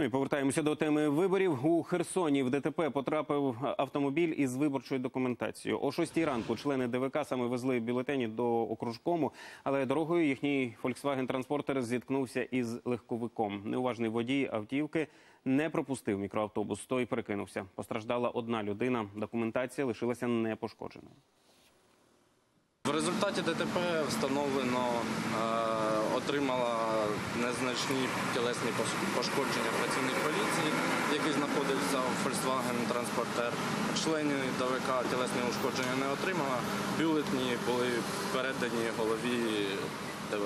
Ну і повертаємося до теми виборів. У Херсоні в ДТП потрапив автомобіль із виборчою документацією. О 6 ранку члени ДВК саме везли бюлетені до окружкому, але дорогою їхній Volkswagen транспортер зіткнувся із легковиком. Неуважний водій автівки не пропустив мікроавтобус. Той перекинувся. Постраждала одна людина. Документація лишилася непошкодженою. В результаті ДТП встановлено е, отримала незначні тілесні пошкодження працівник поліції, який знаходився у Volkswagen транспортер. Члені ДВК тілесні ушкодження не отримала. Бюлетні були передані голові ДВК.